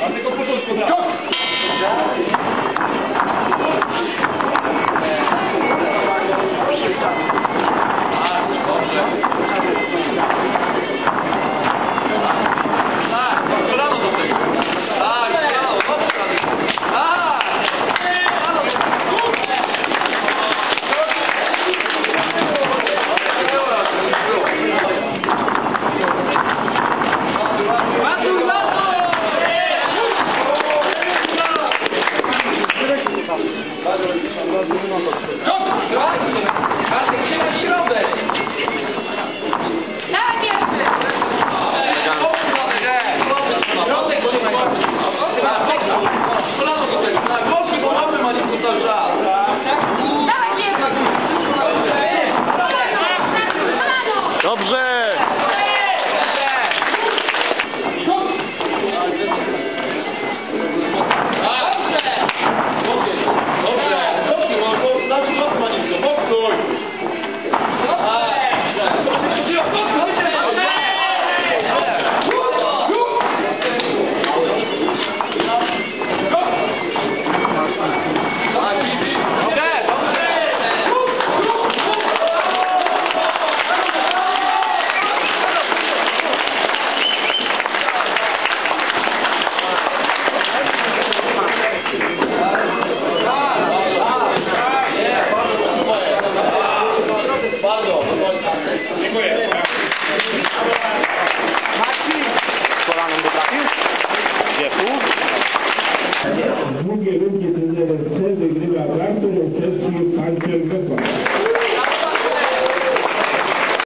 А ты как будто куда? Dobrze! wieku. W drugiej rundzie trener C wygrywa pan, który przez pan Czerwowa.